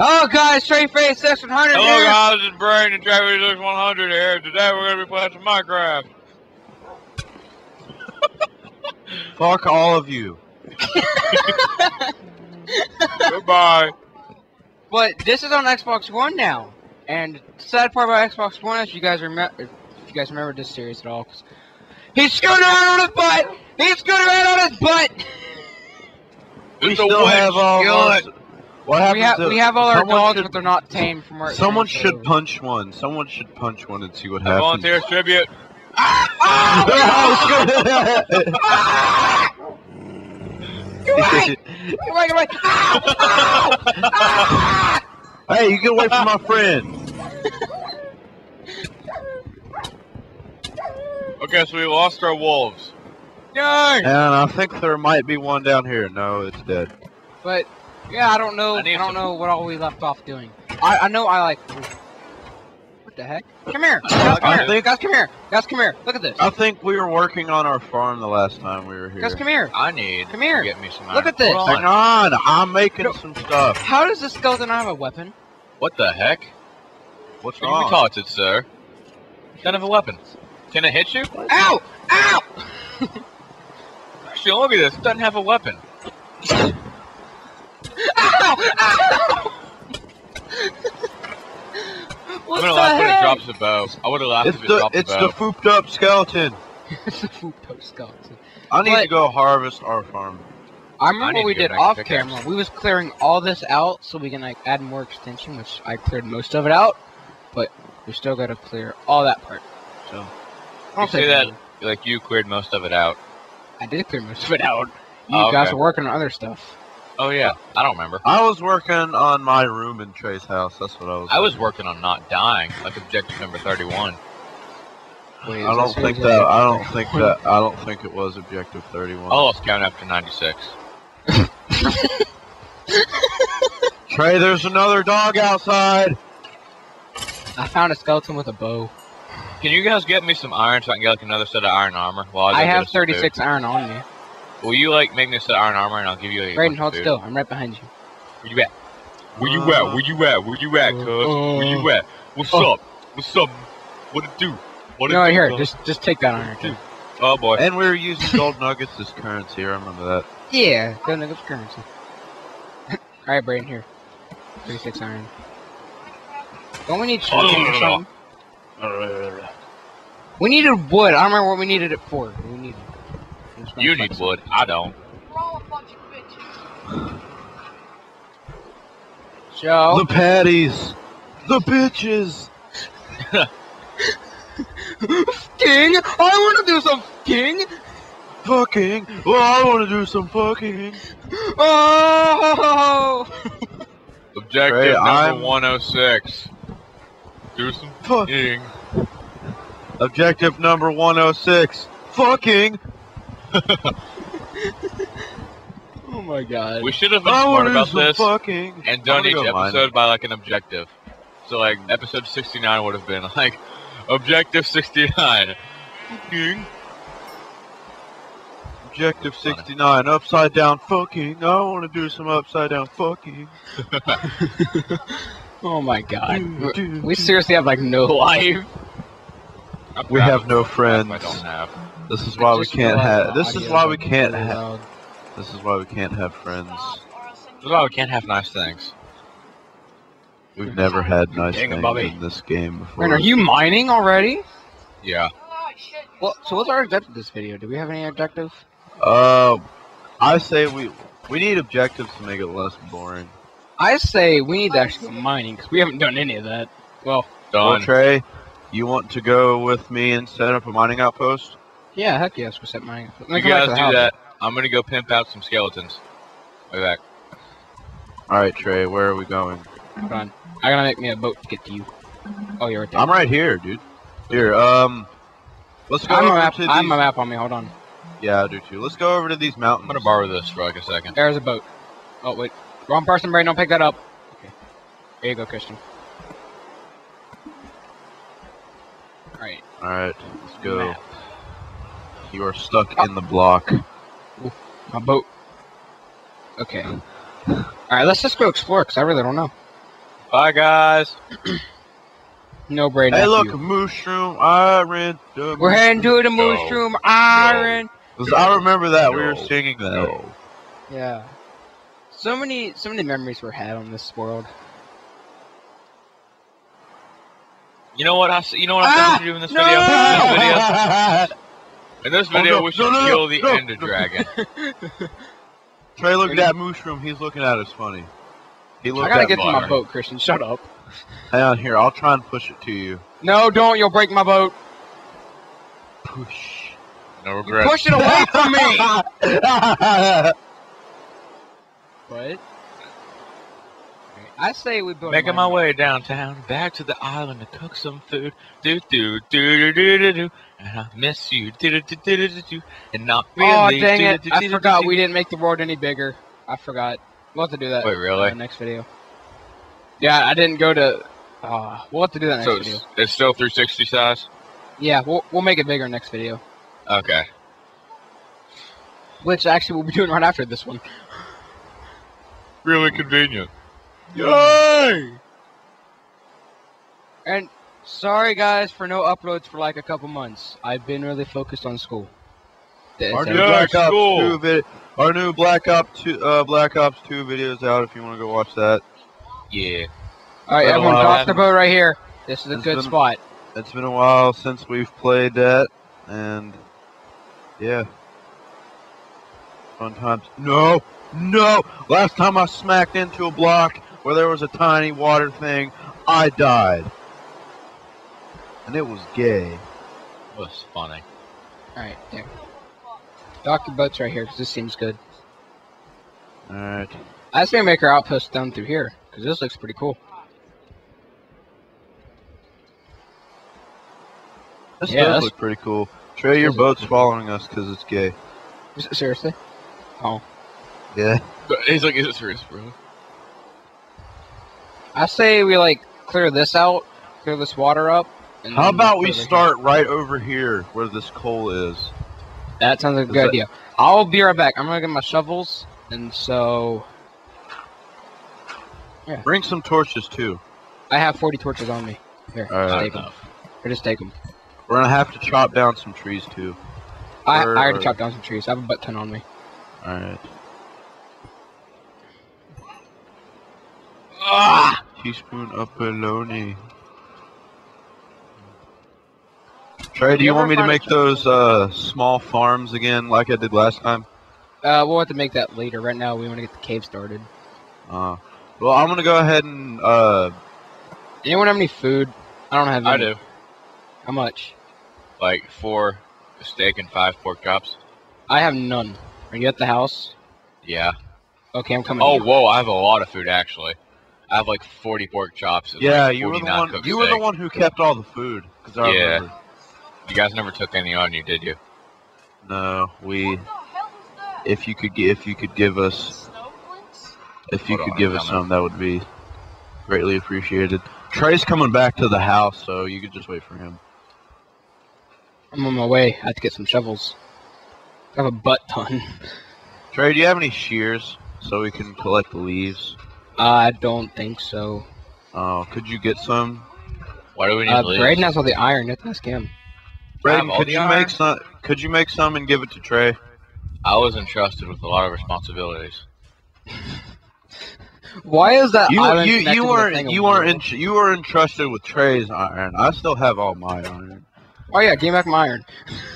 Oh, guys, straight face 600 Hello here. guys, it's Brain and Travis 100 here. Today we're gonna be playing some Minecraft. Fuck all of you. Goodbye. But this is on Xbox One now. And the sad part about Xbox One is you guys remember, if you guys remember this series at all, 'cause he's scooting around on his butt. He's scooting around on his butt. We It's a still wet have all skillet. those- What happens We have to- we have all our someone dogs, should- but they're not tame from our. Someone should so- punch one. Someone should punch one and see what A happens. volunteer tribute. Hey, you get away from my friend. Okay, so we lost our wolves. Dang! And I think there might be one down here. No, it's dead. But yeah, I don't know. I I, don't know what all we left off doing. I I know I like. What the heck? Come here, guys! Come here, guys! Come here, guys! Come here! Look at this, I think we were working on our farm the last time we were here. guys! Come here! I need Come here. to get me some Look iron. at this. Hold Hang on. on, I'm making No. some stuff. How does this skeleton not have a weapon? What the heck? What's What are you wrong? retarded, sir? Kind of a weapon. Can it hit you? Ow! Ow! Actually, look at this. It doesn't have a weapon. Ow! Ow! I'm what gonna the laugh when it heck? drops a bow. I would have laughed It's if it the dropped it's a the bow. fooped up skeleton. it's the a fructose skeleton. I need What? to go harvest our farm. I I remember need what we did off pickaxe. camera. We was clearing all this out so we can like add more extension, which I cleared most of it out, but we still got to clear all that part. So You say that like you cleared most of it out. I did clear most of it out. You Oh, guys okay. were working on other stuff. Oh yeah, I don't remember. I was working on my room in Trae's house. That's what I was. I was working on not dying, like objective number thirty-one. Wait, I don't think really- that. I don't think that. I don't think it was objective thirty-one. Oh, I lost count after ninety-six. Trae, there's another dog outside. I found a skeleton with a bow. Can you guys get me some iron so I can get like another set of iron armor? While I, I have us some food? 36 iron on me. Will you like make me a set iron armor and I'll give you a Brayden, bunch hold food? still. I'm right behind you. Where you at? Where you at? Where you at? Where you at, cuz? Where you at? What's Uh. up? What's up? What it do? What it No, do, here, cuz? just just take that iron. Dude. Oh boy. And we were using gold nuggets as currency. I remember that. Yeah, gold nuggets currency. Alright, Brayden, here. 36 iron. Don't we need sugarcane or something? We needed wood. I don't remember what we needed it for. We needed. It. You need flex wood. I don't. it. Joe. The patties. The bitches. King! I want to do some king! Fucking. Well, I want to do some fucking. Oh! Objective Trae, number I'm- 106. Do some Fuck. fucking. Objective number 106. Fucking. oh my god. We should have been I smart want to do about this fucking. and done each gonna mine. episode by like an objective. So like episode 69 would have been like objective 69. Fucking. Objective 69. Upside down fucking. I want to do some upside down fucking. Oh my god. Do, do, We seriously have like no life. We have no friends. I don't have. This is why we can't have. This is why we can't have. This is why we can't have friends. This is why we can't have nice things. We've never had nice Dang things Bobby. in this game before. Are you mining already? Yeah. Well, so what's our objective this video? Do we have any objective? Uh, I say we we need objectives to make it less boring. I say we need to actually go mining because we haven't done any of that. Well, Well, Done. Trae, you want to go with me and set up a mining outpost? yeah, heck yes, we set mining. Let me You come back guys to do house. that. I'm gonna go pimp out some skeletons. Way back. All right, Trae, where are we going? Hold on. I gotta make me a boat to get to you. Oh, you're right there. I'm right here, dude. Here, um, let's go I'm a map. to I'm these. a map on me. Hold on. Yeah, I do too. Let's go over to these mountains. I'm gonna borrow this for like a second. There's a boat. Oh wait, wrong person, Brain. Don't pick that up. Okay. There you go, Christian. All right. All right, let's go. Map. You are stuck in the block. My boat. Okay. All right, let's just go explore because I really don't know. Bye, guys. No brain. Hey, look, you. mushroom iron. We're heading to the No. mushroom iron. I remember that. we were singing that. No. Yeah. So many, so many memories were had on this world. You know what? I, s- you know what I'm Ah, supposed to do in this no! video? In this video, in this Oh, no, we no, should no, no, kill the no, Ender no. Dragon. Trae, look at that mushroom. He's looking at us funny. He looks. I looked gotta at get to my boat, Christian. Shut up. Hang on here. I'll try and push it to you. No, don't. You'll break my boat. Push. No regrets. Push it away from me. What? I say we build. Making my way downtown, back to the island to cook some food. Do do do do do do do. And I miss you. Do do do do do do. And not really. Oh dang it! I forgot we didn't make the world any bigger. I forgot. We'll have to do that. Wait, really? in the next video. Yeah, I didn't go to. Uh, we'll have to do that next So video. it's, it's still 360 size. Yeah, we'll we'll make it bigger next video. Okay. Which actually we'll be doing right after this one. Really convenient. Yay! And sorry guys for no uploads for like a couple months. I've been really focused on school. That's Our new Black Ops cool. 2 vid- Our new Black Ops 2 uh, Black Ops 2 videos out if you want to go watch that. Yeah. All right, Been a everyone, while. dock the boat right here. This is a It's good been- spot. It's been a while since we've played that, and yeah, fun times. No, no. Last time I smacked into a block where there was a tiny water thing, I died, and it was gay. Was funny. All right, there. Dock your boats right here because this seems good. All right. I was gonna make our outpost down through here because this looks pretty cool. This Yeah, does that's- look pretty cool. Trae, your Does it? boat's following us because it's gay. Is it- Seriously? Oh. Yeah. But He's like, is it serious, bro? I say we like clear this out, clear this water up. And How about we it here. start right over here where this coal is? That sounds like a Is good that- idea. I'll be right back. I'm gonna get my shovels, and so Bring some torches too. I have 40 torches on me. Here, All right. just take them. Or just take them. We're gonna have to chop down some trees too. I, I Or- already chopped down some trees. I have a butt ton on me. All right. Ah! Teaspoon of bologna. Trae, do You you want me to make those uh, small farms again like I did last time? Uh, we'll have to make that later. Right now, we want to get the cave started. Uh, well, I'm gonna go ahead and uh, Anyone have any food? I don't have any. I do. How much? Like four steak and five pork chops. I have none. Are you at the house? Yeah. Okay, I'm coming. Oh, whoa! I have a lot of food actually. I have like 40 pork chops. and, yeah, like, you were the one. You were the one who kept all the food. Cause I Yeah. remember. You guys never took any on you, did you? No, we. If you could, gi- if you could give us, if you Hold could on, give I'm us coming. some, that would be greatly appreciated. Trae's coming back to the house, so you could just wait for him. I'm on my way. I have to get some shovels. I have a butt ton. Trae, do you have any shears so we can collect the leaves? I don't think so. Oh, could you get some? Why do we need Uh, leaves? Braden has all the iron. Let's ask him. Braden, could you iron? make some? Could you make some and give it to Trae? I was entrusted with a lot of responsibilities. Why is that You island you you with weren't you of weren't in, you were entrusted with Trae's iron. I still have all my iron. Oh yeah, give me back my iron.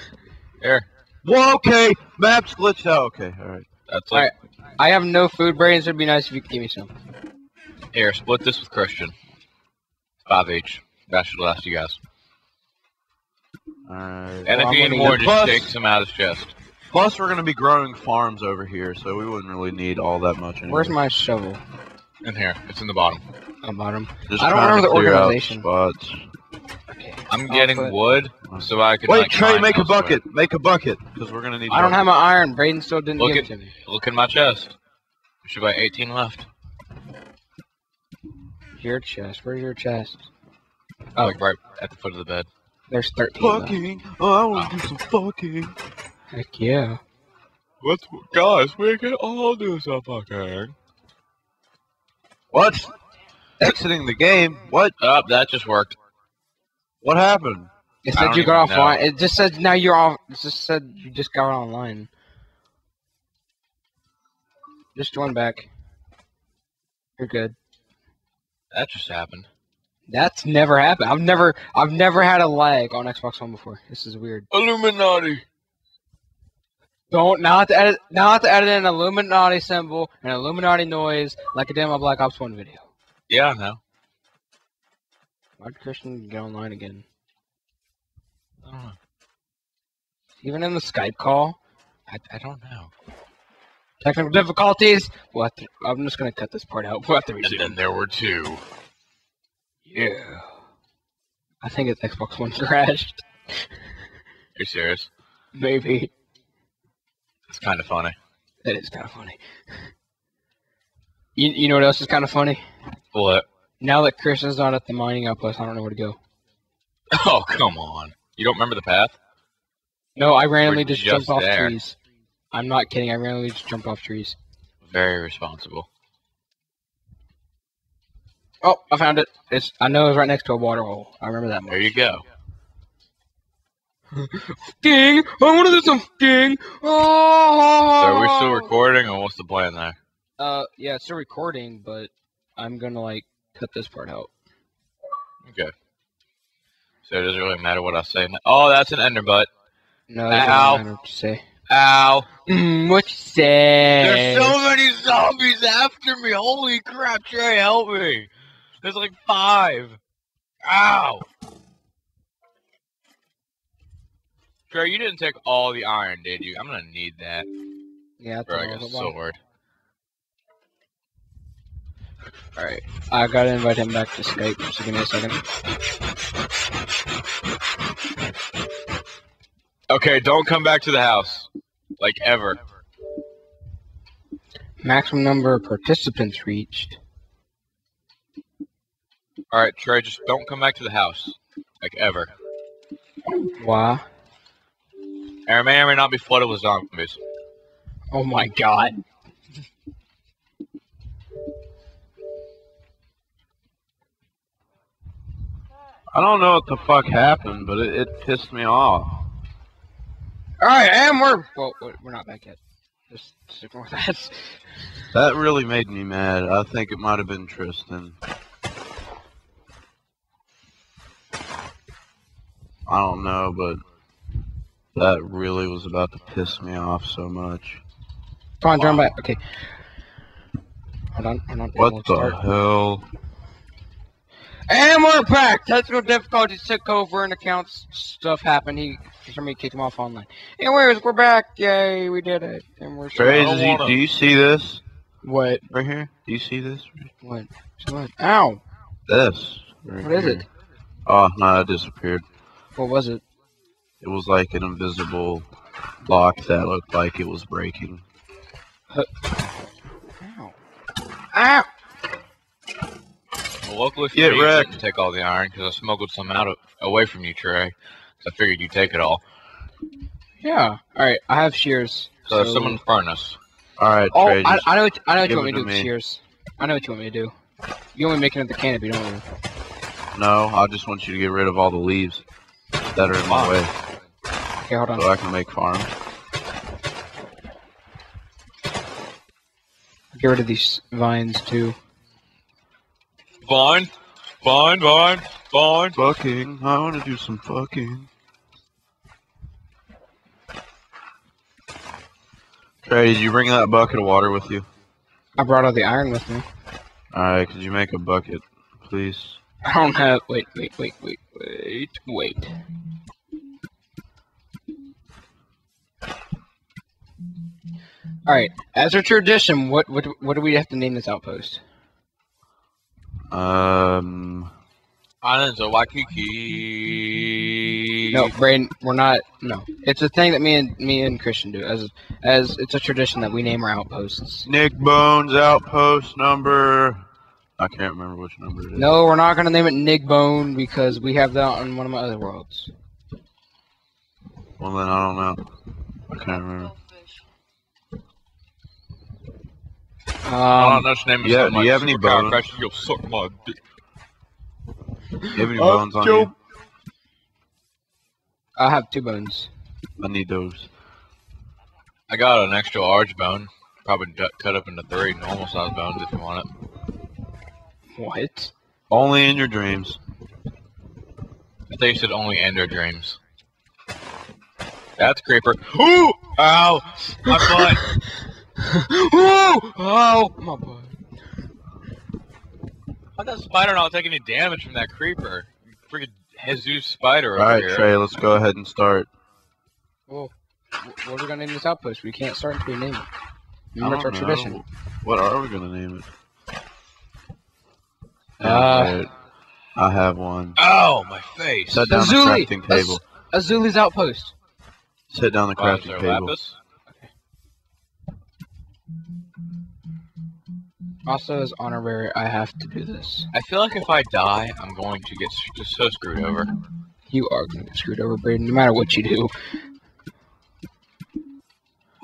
Here, Well, okay, maps glitched out. Okay, all right. That's like I have no food, brains. It'd be nice if you could give me some. here. Split this with Christian. Five each. That should last you guys. All right. And Well, if you I'm need gonna more, just Plus- take some out of his chest. Plus, we're gonna be growing farms over here, so we wouldn't really need all that much. Anyway. Where's my shovel? In here, it's in the bottom. On bottom. Just I don't remember the organization. spots. Okay. I'm getting put- wood so I can. Wait, like, Trae, mine make a elsewhere. bucket. Make a bucket, because we're gonna need. I don't have buckets. my iron. Braden still didn't Look give at- it to me. Look in my chest. There should be 18 left. Your chest. Where's your chest? Oh. Like right at the foot of the bed. There's 13. left. Fucking. Oh, I want to do some fucking. Heck yeah. What, guys? We can all do some fucking. What? exiting the game. What? Oh, that just worked. What happened? It said you got know. offline. It just said now you're off. It just said you just got online. Just join back. You're good. That just happened. That's never happened. I've never, I've never had a lag on Xbox One before. This is weird. Illuminati. Don't now have to edit, now have to edit an Illuminati symbol and Illuminati noise like I did in my Black Ops One video. Yeah, I know. Why did Christian get online again? I don't know. Even in the Skype call, I, I don't know. technical difficulties. We'll have to, I'm just gonna cut this part out. We'll have to And then there were two. Yeah. I think it's Xbox One crashed. Are you serious? Maybe. It's kind of funny. That is kind of funny. You, you know what else is kind of funny? What? Now that Christian's not at the mining outpost, I don't know where to go. Oh, come on. You don't remember the path? No, I randomly just, just jumped off trees. I'm not kidding. I randomly just jumped off trees. Very responsible. Oh, I found it. It's. I know it was right next to a water hole. I remember that There you go. Ding! I want to do some ding! Oh! So are we still recording, or what's the plan there? Uh, yeah, it's still recording, but I'm gonna like cut this part out. Okay. So it doesn't really matter what I say. Oh, that's an ender butt. No, it doesn't matter what you say. Ow. Mm, what you say? There's so many zombies after me. Holy crap, Trae, help me. There's like five. Ow. Trae, you didn't take all the iron, did you? I'm gonna need that Yeah, for that's like a sword. Alright, I gotta invite him back to Skype, so give me a second. Okay, don't come back to the house. Like ever. Maximum number of participants reached. Alright, Trae, just don't come back to the house. Like ever. Why? It may or may not be flooded with zombies. Oh my god. I don't know what the fuck happened, but it, it pissed me off. Alright, and we're. Well, we're not back yet. Just, ignore that. That really made me mad. I think it might have been Tristan. I don't know, but that really was about to piss me off so much. Come on, turn back. Okay. Hold on, hold on. What the start. hell? And we're back! Technical difficulties took over and accounts stuff happened. He, for some reason, kicked him off online. Anyways, we're back. Yay, we did it. And we're Trae, I don't does he- wanna- do you see this What? right here? Do you see this? What? What? Ow! This. Right What is it? Oh, no, it disappeared. What was it? It was like an invisible block that looked like it was breaking. Ow. Ow! Well, luckily for Get me, you wrecked. didn't take all the iron because I smuggled some out of, away from you, Trae. 'Cause I figured you'd take it all. Yeah. Alright, I have shears. So, there's someone in front of us. All right, Oh, Trae. I, just- I know what, I know what you want me to do to with me. shears. I know what you want me to do. You want me making up the canopy, don't you? no, I just want you to get rid of all the leaves that are in my ah. way, Okay, hold on. so I can make farms. Get rid of these vines, too. Vine, vine, vine, vine. Fucking, I want to do some fucking. Trae, did you bring that bucket of water with you? I brought all the iron with me. All right, could you make a bucket, please? I don't have. Wait, wait, wait, wait, wait, wait. All right. As a tradition, what what what do we have to name this outpost? Um, Islands of Waikiki. No, Braden, we're not. No, it's a thing that me and me and Christian do. As as it's a tradition that we name our outposts. Nick Bones Outpost number. I can't remember which number it is. No, we're not gonna name it Nick Bone because we have that on one of my other worlds. Well, then I don't know. I can't remember. I Um, don't know his name. yeah, so do you have any bones? califragilistic, You'll suck my dick. You have any Uh, bones on Joe. you? I have two bones. I need those. I got an extra large bone. Probably cut up into three normal size bones if you want it. What? Only in your dreams. I think you said only end their dreams. That's creeper. Ooh! Ow! My butt! Whoa! Oh, my butt. How does spider not take any damage from that creeper? Freaking Jesus spider over Alright, here. Trae, let's go ahead and start. Whoa. Wh- What are we gonna name this outpost? We can't start until we name it. I Remember, it's our know. tradition. What are we gonna name it? Uh, Alright, I have one. Oh, my face. Set down the crafting table. Azuli's outpost. Sit down the Why, is crafting there table. lapis? Also, as honorary, I have to do this. I feel like if I die, I'm going to get just so screwed over. You are gonna get screwed over, Braden, no matter what you do.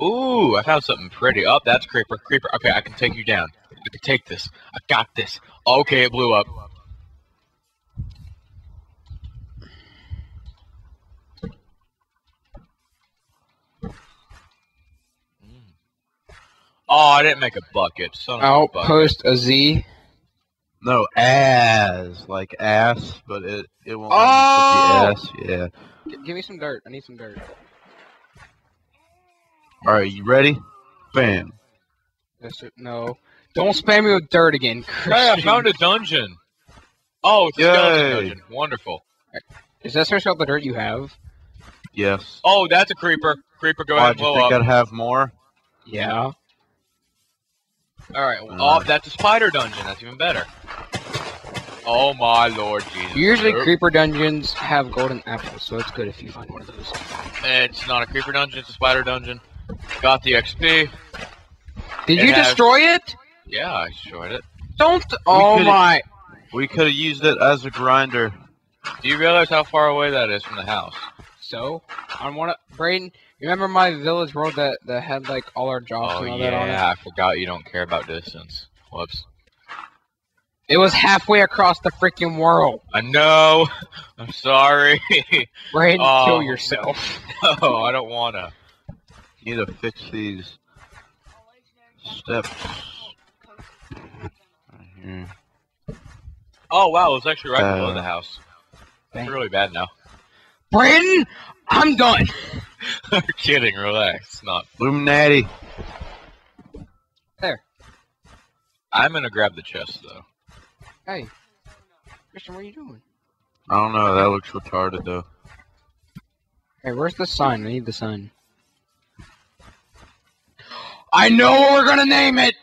Ooh, I found something pretty. Oh, that's creeper. Creeper. Okay, I can take you down. I can take this. I got this. Okay, it blew up. Oh, I didn't make a bucket. Son of a bucket. Outpost a Z. No, as like ass, but it it won't. Oh! Let you put the oh! ass. Yeah. G- give me some dirt. I need some dirt. All right, you ready? Bam. Yes, sir. No. Don't spam me with dirt again, Hey, I found a dungeon. Oh, it's a skeleton Yay. dungeon. Wonderful. Is that search all the dirt you have? Yes. Oh, that's a creeper. Creeper, go oh, ahead Why'd and you blow think up. I'd have more? Yeah. All right. well, Uh. oh, that's a spider dungeon. That's even better. Oh my lord, Jesus. Usually, Nope. creeper dungeons have golden apples, so it's good if you find one of those. It's not a creeper dungeon. It's a spider dungeon. Got the XP. Did It you has- destroy it? Yeah, I destroyed it. Don't. Oh my. We could have used it as a grinder. Do you realize how far away that is from the house? So, on one of Braden, you remember my village road that, that had like all our jobs Oh and all that on it? yeah, I forgot you don't care about distance. Whoops. It was halfway across the freaking world. I know. I'm sorry. Braden, Oh. kill yourself. no, I don't wanna. Need to fix these steps. Right here. Oh wow, it's actually right below Uh, the house. It's really bad now. Braden, I'm done. I'm kidding. Relax. It's not. Illuminati. There. I'm gonna grab the chest though. Hey, Christian, what are you doing? I don't know. That looks retarded though. Hey, where's the sign? I need the sign. I know what we're gonna name it.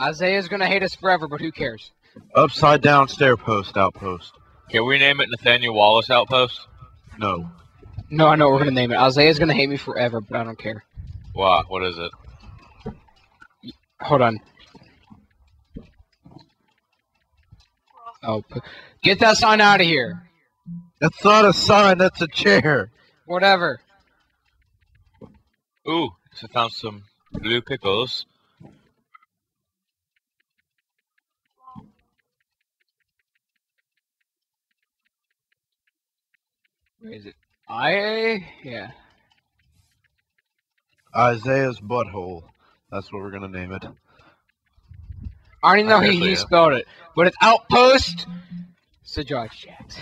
Isaiah's gonna hate us forever, but who cares? Upside down stair post outpost. Can we name it Nathaniel Wallace Outpost? No. No, I know what we're gonna name it. Isaiah's gonna hate me forever, but I don't care. Wow, what is it? Hold on. Oh, get that sign out of here. That's not a sign. That's a chair. Whatever. Ooh, so I found some blue pickles. Where is it? I yeah. Isaiah's butthole. That's what we're gonna name it. I already know he, Isaiah. he spelled it, but it's Outpost. Sir George Jacks.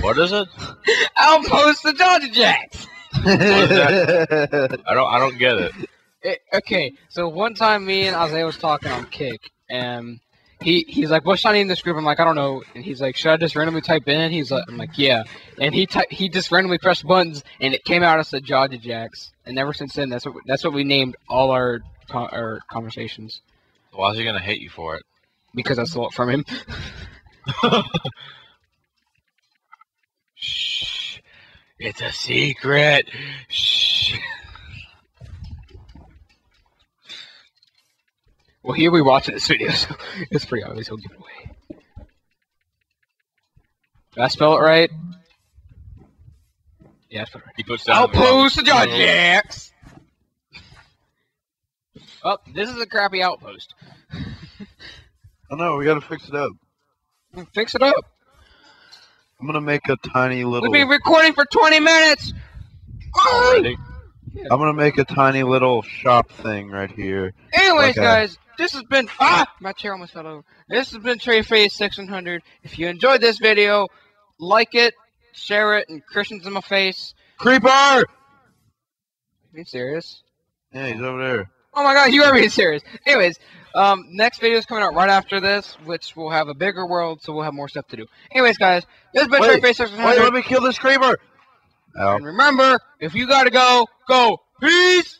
What is it? Outpost the George Jacks. I don't. I don't get it. It, okay, so one time me and Isaiah was talking on Kik, and he he's like, "What should I name this group?" I'm like, "I don't know." And he's like, "Should I just randomly type in?" He's like, "I'm like, yeah." And he ty- he just randomly pressed buttons, and it came out as the Georgia Jacks. And ever since then, that's what that's what we named all our con- our conversations Why is he gonna hate you for it? because I stole it from him. Shh. It's a secret. Shh. Well, here we watching this video, so it's pretty obvious he'll give it away. Did I spell it right? Yeah, I spelled it right. He puts down the wrong- Outpost the Georgia Jacks. Oh, this is a crappy outpost. Oh no, we gotta fix it up. Fix it up. I'm gonna make a tiny little. We've been recording for 20 minutes. Already. I'm gonna make a tiny little shop thing right here. Anyways, Okay. guys, this has been ah, my chair almost fell over. This has been Trae Face 600. If you enjoyed this video, like it, share it, and Christians in my face. Creeper! Are you serious? Yeah, he's over there. Oh my god, you are being serious. Anyways, um, next video is coming out right after this, which will have a bigger world, so we'll have more stuff to do. Anyways, guys, this has been Trae Wait, Face Wait, 600. let me kill this creeper! And remember, if you gotta go, go. Peace!